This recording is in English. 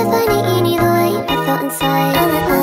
If I need you, the way I felt inside.